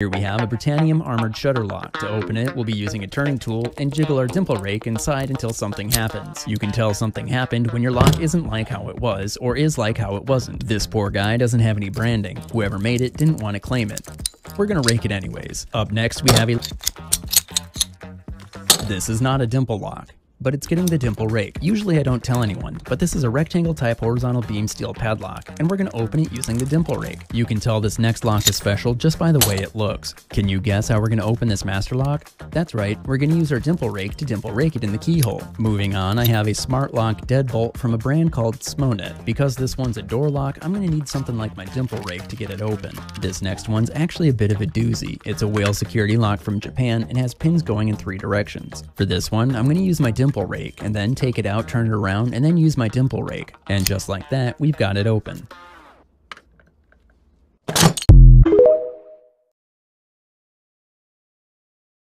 Here we have a Britannium armored shutter lock. To open it, we'll be using a turning tool and jiggle our dimple rake inside until something happens. You can tell something happened when your lock isn't like how it was, or is like how it wasn't. This poor guy doesn't have any branding. Whoever made it didn't want to claim it. We're gonna rake it anyways. Up next, we have a... This is not a dimple lock but it's getting the dimple rake. Usually I don't tell anyone, but this is a rectangle type horizontal beam steel padlock, and we're gonna open it using the dimple rake. You can tell this next lock is special just by the way it looks. Can you guess how we're gonna open this master lock? That's right, we're gonna use our dimple rake to dimple rake it in the keyhole. Moving on, I have a smart lock deadbolt from a brand called Smonet. Because this one's a door lock, I'm gonna need something like my dimple rake to get it open. This next one's actually a bit of a doozy. It's a whale security lock from Japan and has pins going in three directions. For this one, I'm gonna use my dimple dimple rake and then take it out, turn it around, and then use my dimple rake. And just like that, we've got it open.